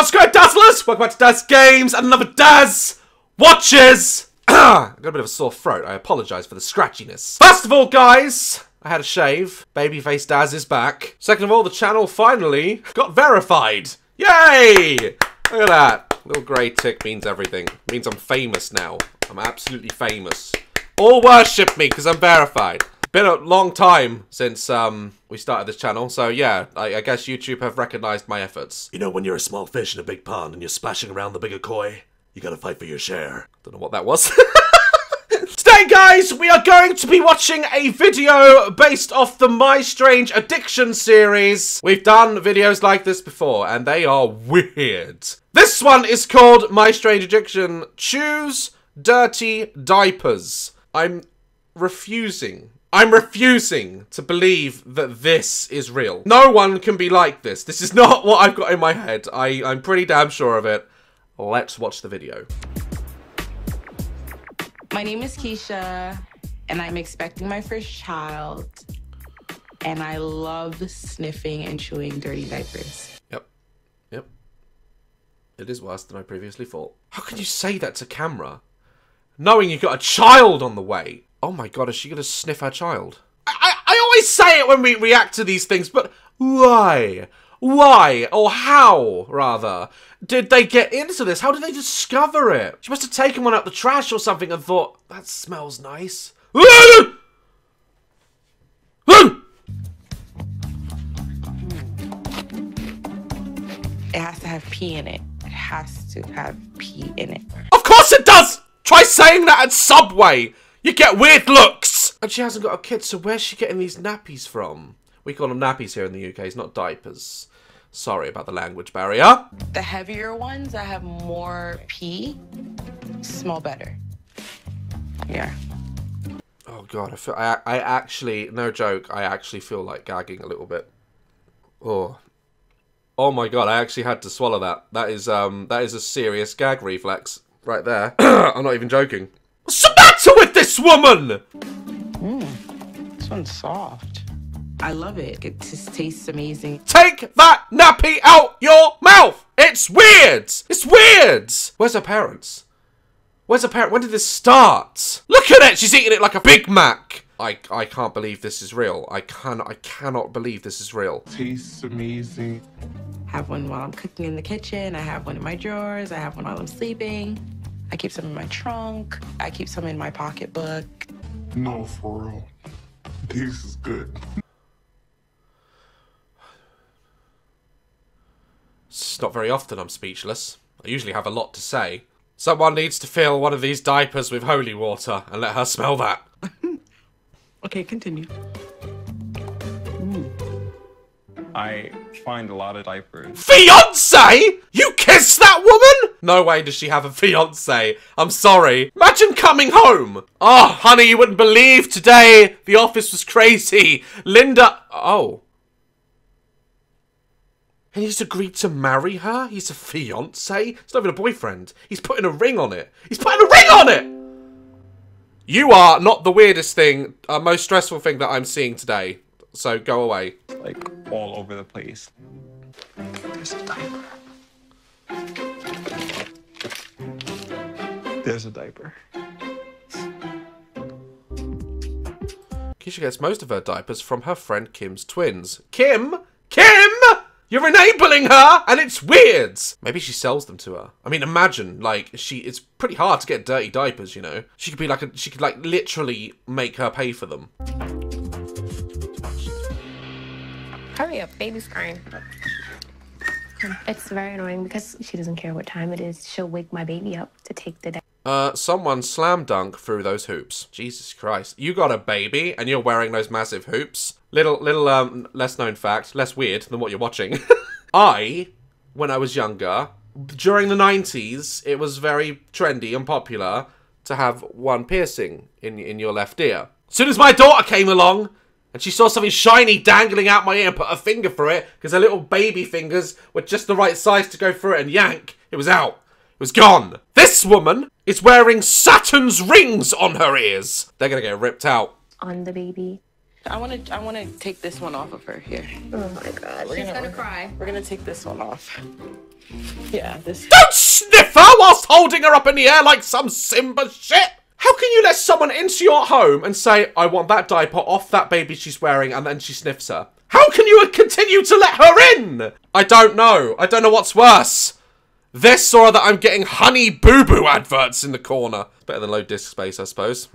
It going, Dazzlers? Welcome back to Daz Games and another Daz Watches. I got a bit of a sore throat. I apologise for the scratchiness. First of all, guys, I had a shave. Babyface Daz is back. Second of all, the channel finally got verified. Yay! Look at that. Little grey tick means everything. means I'm famous now. I'm absolutely famous. All worship me because I'm verified. Been a long time since um we started this channel, so yeah, I, I guess YouTube have recognised my efforts. You know, when you're a small fish in a big pond and you're splashing around the bigger koi, you gotta fight for your share. Don't know what that was. Today, guys, we are going to be watching a video based off the My Strange Addiction series. We've done videos like this before, and they are weird. This one is called My Strange Addiction Chews Dirty Diapers. I'm refusing. I'm refusing to believe that this is real. No one can be like this. This is not what I've got in my head. I, I'm pretty damn sure of it. Let's watch the video. My name is Keisha, and I'm expecting my first child. And I love sniffing and chewing dirty diapers. Yep. Yep. It is worse than I previously thought. How can you say that to camera? Knowing you've got a child on the way. Oh my god, is she going to sniff her child? I, I, I always say it when we react to these things, but why? Why, or how, rather, did they get into this? How did they discover it? She must have taken one out the trash or something and thought, that smells nice. It has to have pee in it. It has to have pee in it. Of course it does! Try saying that at Subway! You get weird looks! And she hasn't got a kid, so where's she getting these nappies from? We call them nappies here in the UK, it's not diapers. Sorry about the language barrier. The heavier ones that have more pee smell better. Yeah. Oh god, I feel I I actually no joke, I actually feel like gagging a little bit. Oh. Oh my god, I actually had to swallow that. That is um that is a serious gag reflex right there. I'm not even joking. What's the matter with this woman? Hmm, this one's soft. I love it. It just tastes amazing. Take that nappy out your mouth! It's weird! It's weird! Where's her parents? Where's her parent? When did this start? Look at it! She's eating it like a Big Mac! I, I can't believe this is real. I can I cannot believe this is real. tastes amazing. have one while I'm cooking in the kitchen. I have one in my drawers. I have one while I'm sleeping. I keep some in my trunk. I keep some in my pocketbook. No, for real. This is good. It's not very often I'm speechless. I usually have a lot to say. Someone needs to fill one of these diapers with holy water and let her smell that. Okay, continue. I find a lot of diapers. Fiance? You kissed that woman? No way does she have a fiance. I'm sorry. Imagine coming home. Oh, honey, you wouldn't believe today. The office was crazy. Linda. Oh. And he's agreed to marry her? He's a fiance? He's not even a boyfriend. He's putting a ring on it. He's putting a ring on it! You are not the weirdest thing, uh, most stressful thing that I'm seeing today. So go away. like all over the place. There's a diaper. There's a diaper. Keisha gets most of her diapers from her friend Kim's twins. Kim? Kim? You're enabling her, and it's weird. Maybe she sells them to her. I mean, imagine like she. It's pretty hard to get dirty diapers, you know. She could be like a. She could like literally make her pay for them. Hurry up, baby's crying. It's very annoying because she doesn't care what time it is. She'll wake my baby up to take the day. Uh, someone slam dunk through those hoops. Jesus Christ. You got a baby and you're wearing those massive hoops. Little, little, um, less known fact, less weird than what you're watching. I, when I was younger, during the 90s, it was very trendy and popular to have one piercing in, in your left ear. As soon as my daughter came along, and she saw something shiny dangling out my ear and put her finger through it because her little baby fingers were just the right size to go through it and yank. It was out. It was gone. This woman is wearing Saturn's rings on her ears. They're gonna get ripped out. On the baby. I want to. I want to take this one off of her. Here. Oh my god. She's gonna cry. We're gonna take this one off. Yeah, this. Don't sniff her whilst holding her up in the air like some Simba shit! How can you let someone into your home and say, I want that diaper off that baby she's wearing, and then she sniffs her? How can you continue to let her in? I don't know. I don't know what's worse. This or that I'm getting honey boo boo adverts in the corner. Better than low disk space, I suppose.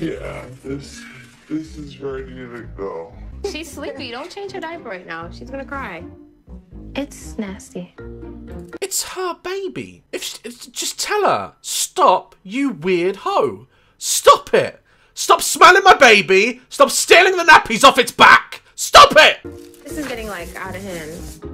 Yeah, this this is ready to go. She's sleepy. Don't change her diaper right now. She's gonna cry. It's nasty. It's her baby. If she, it's- just tell her, stop, you weird hoe. Stop it. Stop smelling my baby. Stop stealing the nappies off its back. Stop it. This is getting like out of hand.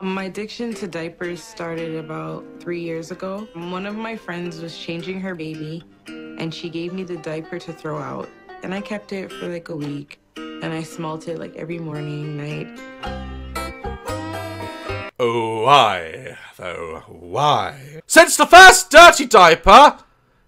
My addiction to diapers started about three years ago. One of my friends was changing her baby, and she gave me the diaper to throw out. And I kept it for like a week, and I smelt it like every morning, night. Oh, why, though, why? Since the first dirty diaper,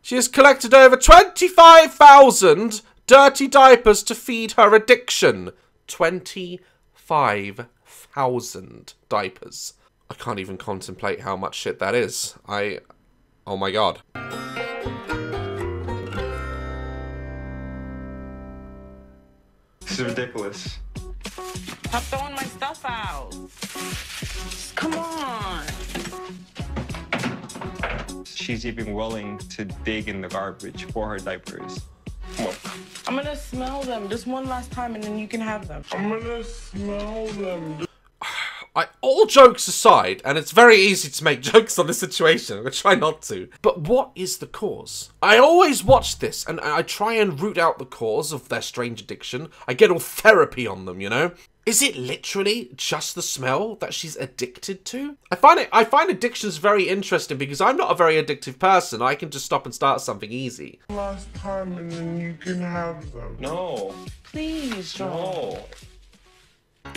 she has collected over 25,000 dirty diapers to feed her addiction. 25,000 diapers. I can't even contemplate how much shit that is. I. Oh my god. This is ridiculous. Stop throwing my stuff out. Come on. She's even willing to dig in the garbage for her diapers. I'm gonna smell them just one last time, and then you can have them. I'm gonna smell them. I, all jokes aside, and it's very easy to make jokes on this situation, I'm gonna try not to. But what is the cause? I always watch this and I try and root out the cause of their strange addiction. I get all therapy on them, you know? Is it literally just the smell that she's addicted to? I find it I find addictions very interesting because I'm not a very addictive person. I can just stop and start something easy. Last time, and then you can have them. No, Please, Joel. no.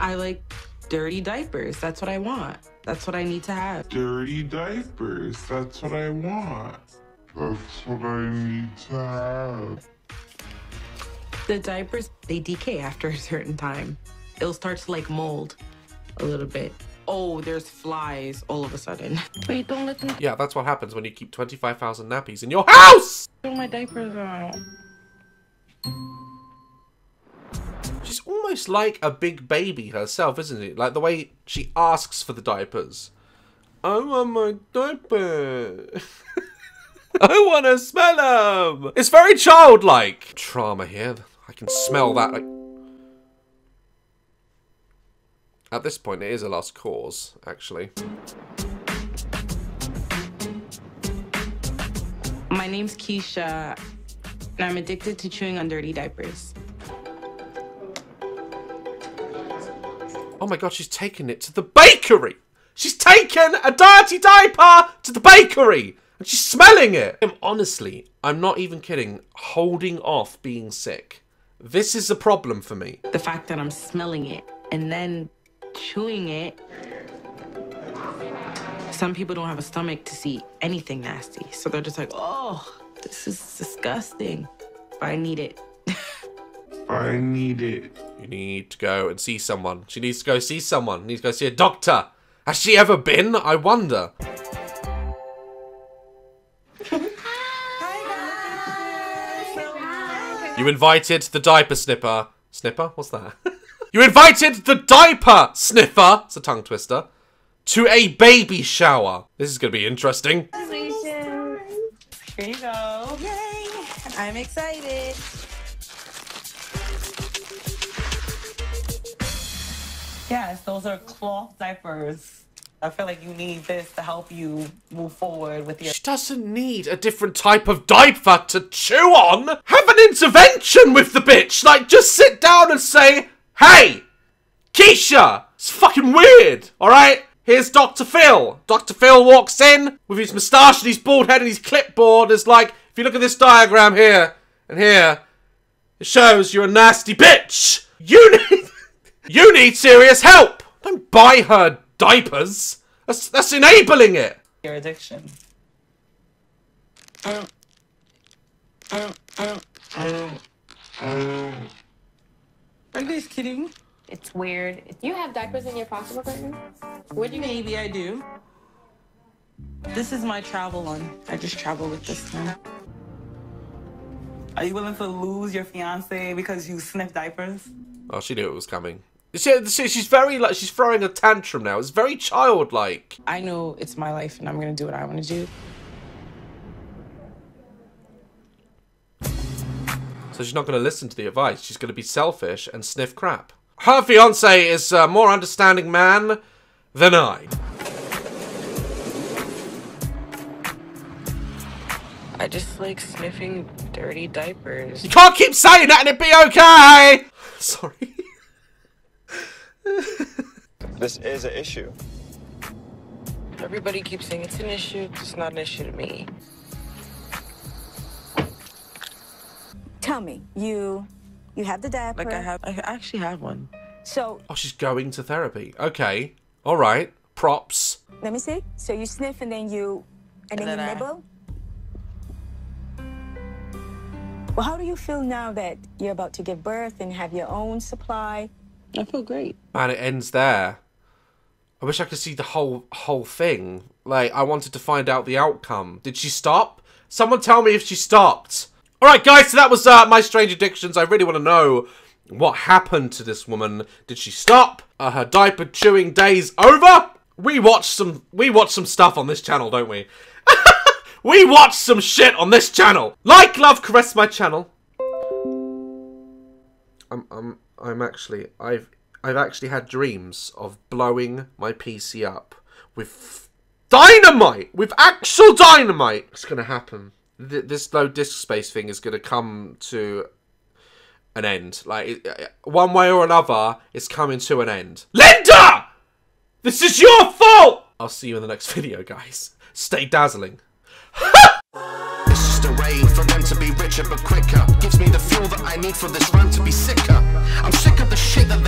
I like dirty diapers. That's what I want. That's what I need to have. Dirty diapers. That's what I want. That's what I need to have. The diapers, they decay after a certain time. It'll start to like mold a little bit. Oh, there's flies all of a sudden. Wait, don't let them Yeah, that's what happens when you keep 25,000 nappies in your house! throw my diapers out. She's almost like a big baby herself, isn't it? Like the way she asks for the diapers. I want my diaper. I want to smell them. It's very childlike. Trauma here. Can smell that. Like... At this point, it is a lost cause, actually. My name's Keisha, and I'm addicted to chewing on dirty diapers. Oh my god, she's taken it to the bakery. She's taken a dirty diaper to the bakery. And she's smelling it. I'm honestly, I'm not even kidding, holding off being sick. This is a problem for me. The fact that I'm smelling it and then chewing it. Some people don't have a stomach to see anything nasty, so they're just like, oh, this is disgusting. But I need it. I need it. You need to go and see someone. She needs to go see someone. Needs to go see a doctor. Has she ever been? I wonder. You invited the diaper snipper. Snipper? What's that? you invited the diaper sniffer. It's a tongue twister. To a baby shower. This is going to be interesting. Here you go. Yay! I'm excited. Yes, those are cloth diapers. I feel like you need this to help you move forward with your She doesn't need a different type of diaper to chew on. Have an intervention with the bitch. Like, just sit down and say, hey, Keisha, it's fucking weird, alright? Here's Dr. Phil. Dr. Phil walks in with his moustache and his bald head and his clipboard. It's like, if you look at this diagram here and here, it shows you're a nasty bitch. You need, you need serious help. Don't buy her diapers. That's, that's enabling it. your addiction. Are you guys kidding? It's weird. You have diapers in your pocket book right now? Where'd you get Maybe I do. This is my travel one. I just travel with this one. Are you willing to lose your fiance because you sniff diapers? Oh, she knew it was coming. See, see, she's very like she's throwing a tantrum now. It's very childlike. I know it's my life and I'm gonna do what I wanna do. So she's not going to listen to the advice. She's going to be selfish and sniff crap. Her fiance is a more understanding man than I. I just like sniffing dirty diapers. You can't keep saying that and it be okay. Sorry. This is an issue. Everybody keeps saying it's an issue. It's not an issue to me. Tell me, you you have the diaper. Like I have, I actually have one. So Oh, she's going to therapy. Okay. All right. Props. let me see. So you sniff and then you and, then, then you I- nibble. Well, how do you feel now that you're about to give birth and have your own supply? I feel great. Man, it ends there. I wish I could see the whole whole thing. Like, I wanted to find out the outcome. Did she stop? Someone tell me if she stopped. All right, guys. So that was uh, my strange addictions. I really want to know what happened to this woman. Did she stop? Are her diaper chewing days over? We watch some. We watch some stuff on this channel, don't we? we watch some shit on this channel. Like, love, caress my channel. I'm, I'm, I'm actually, I've, I've actually had dreams of blowing my PC up with dynamite, with actual dynamite. It's gonna happen. Th- this low disk space thing is gonna come to an end. Like, it- uh, one way or another, it's coming to an end. Linda! This is your fault! I'll see you in the next video, guys. Stay dazzling. It's just a way for them to be richer but quicker. Gives me the fuel that I need for this run to be sicker. I'm sick of the shit that they give you.